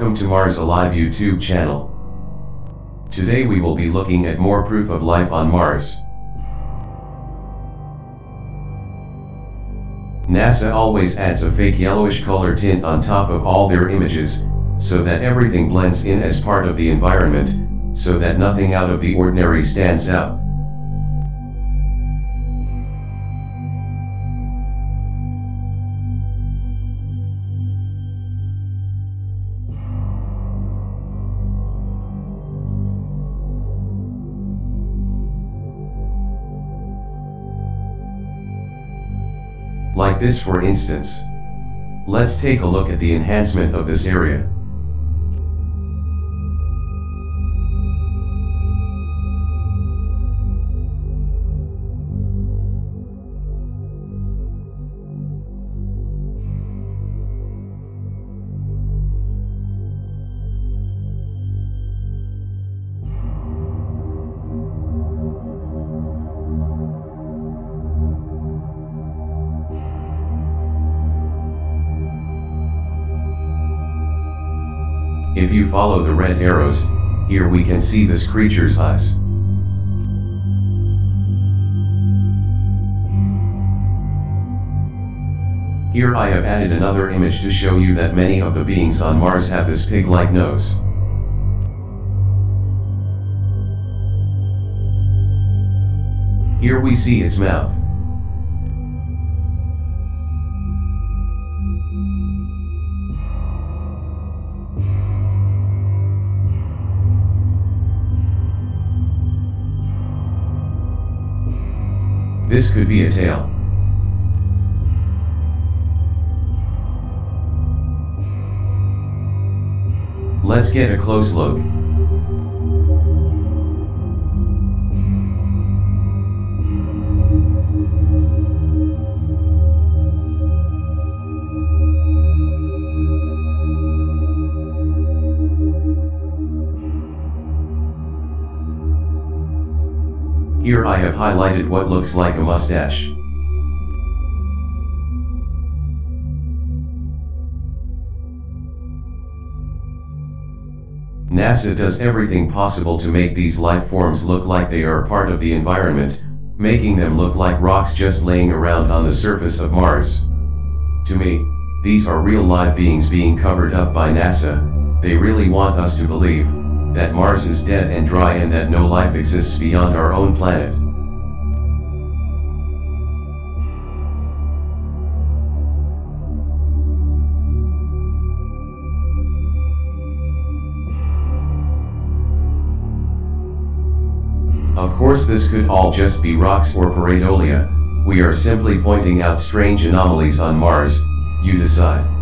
Welcome to Mars Alive YouTube channel. Today we will be looking at more proof of life on Mars. NASA always adds a fake yellowish color tint on top of all their images, so that everything blends in as part of the environment, so that nothing out of the ordinary stands out. Like this for instance. Let's take a look at the enhancement of this area. If you follow the red arrows, here we can see this creature's eyes. Here I have added another image to show you that many of the beings on Mars have this pig-like nose. Here we see its mouth. This could be a tail. Let's get a close look. Here I have highlighted what looks like a mustache. NASA does everything possible to make these life forms look like they are part of the environment, making them look like rocks just laying around on the surface of Mars. To me, these are real live beings being covered up by NASA, they really want us to believe, that Mars is dead and dry and that no life exists beyond our own planet. Of course this could all just be rocks or pareidolia, we are simply pointing out strange anomalies on Mars, you decide.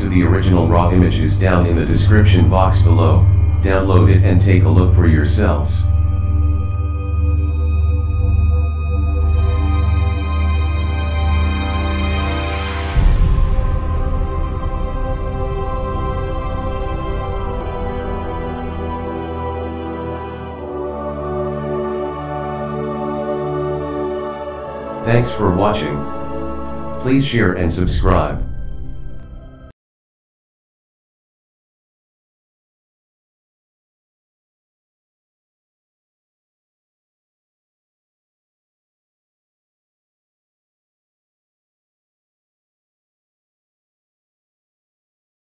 To the original raw images down in the description box below, download it and take a look for yourselves. Thanks for watching. Please share and subscribe.